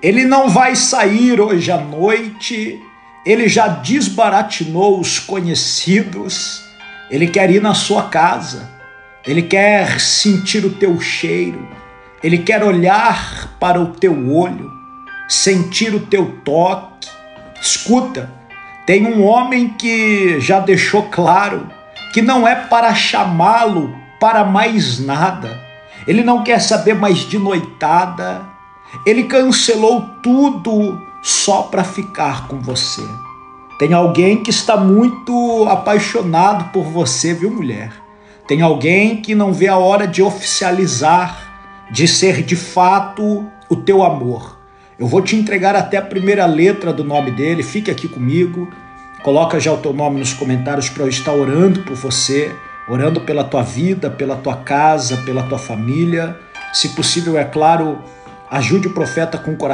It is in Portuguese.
Ele não vai sair hoje à noite, ele já desbaratinou os conhecidos, ele quer ir na sua casa, ele quer sentir o teu cheiro, ele quer olhar para o teu olho, sentir o teu toque. Escuta, tem um homem que já deixou claro que não é para chamá-lo para mais nada. Ele não quer saber mais de noitada. Ele cancelou tudo só para ficar com você. Tem alguém que está muito apaixonado por você, viu, mulher? Tem alguém que não vê a hora de oficializar, de ser de fato o teu amor. Eu vou te entregar até a primeira letra do nome dele, fique aqui comigo. Coloca já o teu nome nos comentários para eu estar orando por você, orando pela tua vida, pela tua casa, pela tua família. Se possível, é claro, ajude o profeta com o coração